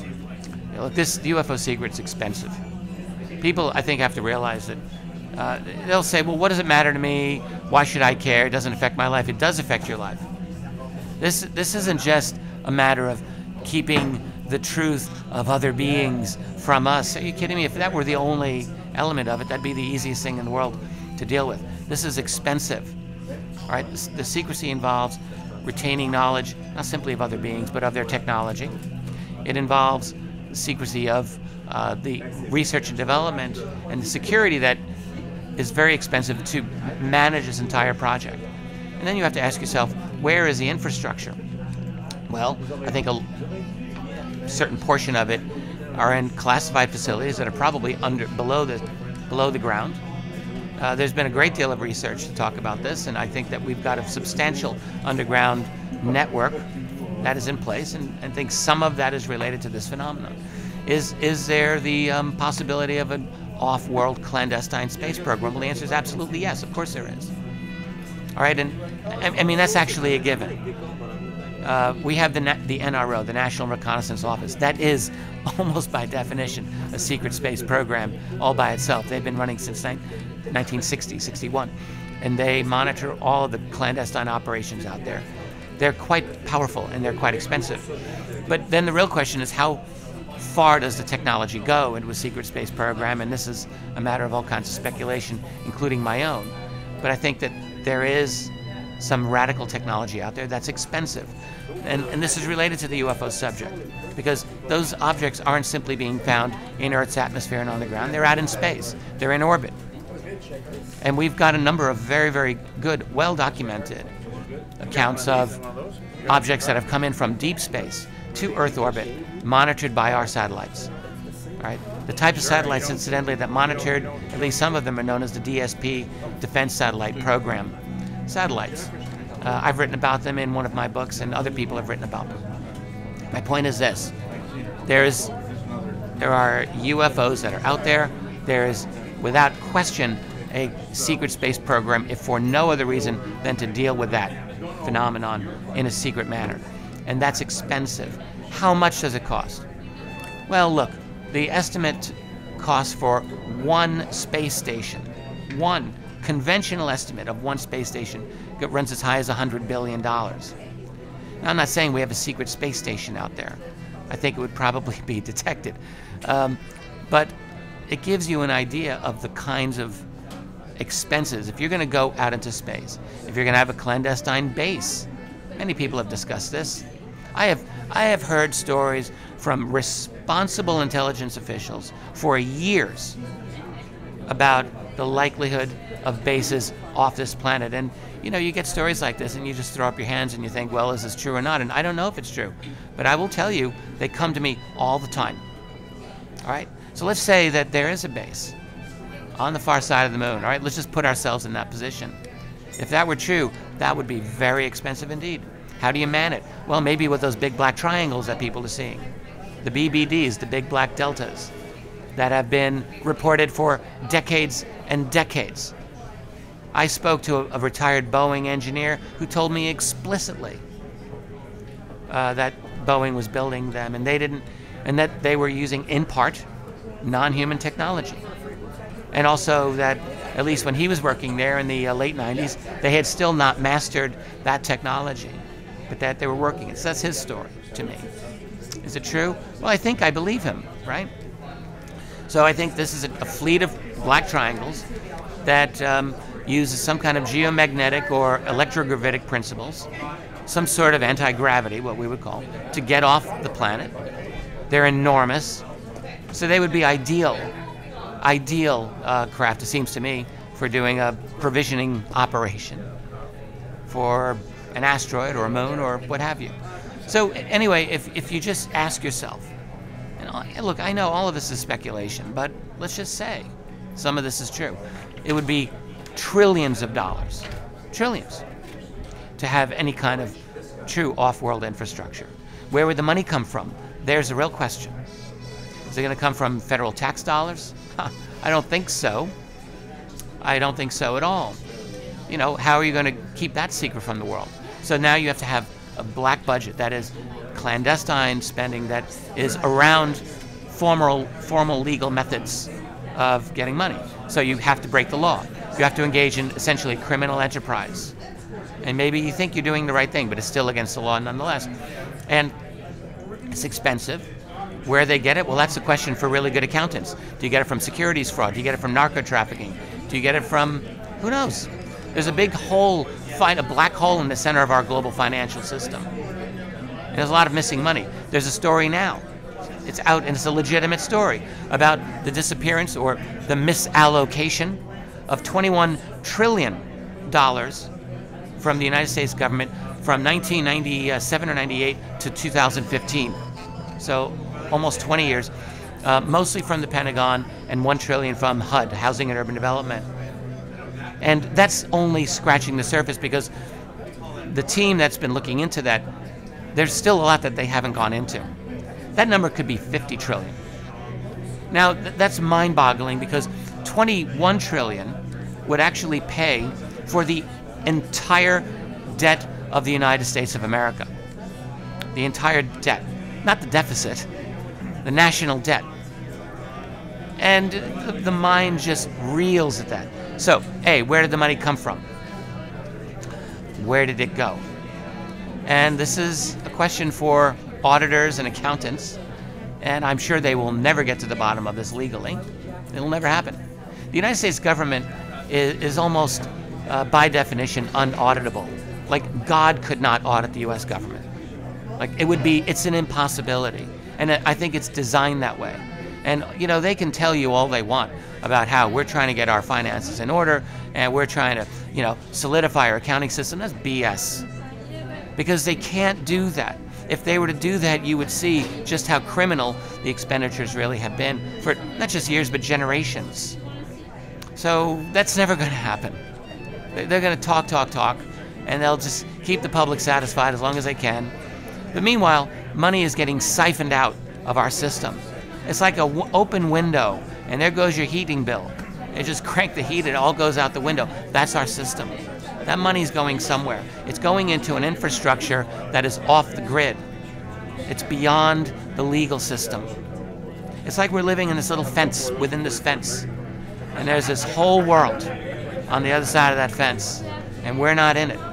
You know, look, this UFO secret's expensive. People, I think, have to realize that uh, they'll say, well, what does it matter to me? Why should I care? It doesn't affect my life. It does affect your life. This, this isn't just a matter of keeping the truth of other beings from us. Are you kidding me? If that were the only element of it, that'd be the easiest thing in the world to deal with. This is expensive. All right, the, the secrecy involves retaining knowledge, not simply of other beings, but of their technology. It involves the secrecy of uh, the research and development and the security that is very expensive to manage this entire project. And then you have to ask yourself, where is the infrastructure? Well, I think a certain portion of it are in classified facilities that are probably under below the below the ground. Uh, there's been a great deal of research to talk about this, and I think that we've got a substantial underground network that is in place, and, and think some of that is related to this phenomenon. Is is there the um, possibility of an off-world clandestine space program? Well, the answer is absolutely yes. Of course there is. All right, and I, I mean that's actually a given. Uh, we have the, the NRO, the National Reconnaissance Office. That is almost by definition a secret space program all by itself. They've been running since 1960, 61, and they monitor all of the clandestine operations out there. They're quite powerful and they're quite expensive. But then the real question is how far does the technology go into a secret space program? And this is a matter of all kinds of speculation, including my own. But I think that there is some radical technology out there that's expensive. And, and this is related to the UFO subject because those objects aren't simply being found in Earth's atmosphere and on the ground, they're out in space, they're in orbit. And we've got a number of very, very good, well documented accounts of objects that have come in from deep space to Earth orbit, monitored by our satellites. Right? The type of satellites, incidentally, that monitored, at least some of them are known as the DSP Defense Satellite Program satellites. Uh, I've written about them in one of my books, and other people have written about them. My point is this: there's there are UFOs that are out there. There is, without question, a secret space program, if for no other reason than to deal with that phenomenon in a secret manner, and that's expensive. How much does it cost? Well, look, the estimate cost for one space station, one conventional estimate of one space station runs as high as $100 billion. Now, I'm not saying we have a secret space station out there. I think it would probably be detected. Um, but it gives you an idea of the kinds of expenses if you're going to go out into space, if you're going to have a clandestine base. Many people have discussed this. I have, I have heard stories from responsible intelligence officials for years about the likelihood of bases off this planet. And you know, you get stories like this and you just throw up your hands and you think, well, is this true or not? And I don't know if it's true. But I will tell you, they come to me all the time. All right? So let's say that there is a base on the far side of the moon. All right? Let's just put ourselves in that position. If that were true, that would be very expensive indeed. How do you man it? Well, maybe with those big black triangles that people are seeing. The BBDs, the big black deltas, that have been reported for decades and decades. I spoke to a, a retired Boeing engineer who told me explicitly uh, that Boeing was building them and they didn't, and that they were using in part non-human technology, and also that at least when he was working there in the uh, late 90s, they had still not mastered that technology, but that they were working it. So that's his story to me. Is it true? Well, I think I believe him, right? So I think this is a, a fleet of black triangles that um, uses some kind of geomagnetic or electrogravitic principles, some sort of anti gravity, what we would call, to get off the planet. They're enormous, so they would be ideal, ideal uh, craft, it seems to me, for doing a provisioning operation for an asteroid or a moon or what have you. So, anyway, if, if you just ask yourself, and look, I know all of this is speculation, but let's just say some of this is true. It would be trillions of dollars, trillions, to have any kind of true off world infrastructure. Where would the money come from? There's a real question. Is it going to come from federal tax dollars? I don't think so. I don't think so at all. You know, how are you going to keep that secret from the world? So now you have to have a black budget, that is, clandestine spending that is around formal, formal legal methods of getting money. So you have to break the law. You have to engage in essentially criminal enterprise. And maybe you think you're doing the right thing, but it's still against the law nonetheless. And it's expensive. Where they get it? Well, that's a question for really good accountants. Do you get it from securities fraud? Do you get it from narco trafficking? Do you get it from who knows? There's a big hole, a black hole in the center of our global financial system. There's a lot of missing money. There's a story now. It's out and it's a legitimate story about the disappearance or the misallocation of 21 trillion dollars from the United States government from 1997 or 98 to 2015. So almost 20 years, uh, mostly from the Pentagon and 1 trillion from HUD, Housing and Urban Development. And that's only scratching the surface because the team that's been looking into that, there's still a lot that they haven't gone into. That number could be 50 trillion. Now, th- that's mind-boggling because 21 trillion would actually pay for the entire debt of the United States of America. The entire debt, not the deficit, the national debt. And the, mind just reels at that. So, A, where did the money come from? Where did it go? And this is a question for auditors and accountants, and I'm sure they will never get to the bottom of this legally. It'll never happen. The United States government is, is almost, uh, by definition, unauditable. Like, God could not audit the US government. Like, it would be, it's an impossibility. And I think it's designed that way. And, you know, they can tell you all they want about how we're trying to get our finances in order and we're trying to, you know, solidify our accounting system. That's BS. Because they can't do that. If they were to do that, you would see just how criminal the expenditures really have been for not just years, but generations. So that's never going to happen. They're going to talk, talk, talk, and they'll just keep the public satisfied as long as they can. But meanwhile, money is getting siphoned out of our system. It's like an w- open window, and there goes your heating bill. They just crank the heat, it all goes out the window. That's our system. That money's going somewhere. It's going into an infrastructure that is off the grid. It's beyond the legal system. It's like we're living in this little fence within this fence. And there's this whole world on the other side of that fence, and we're not in it.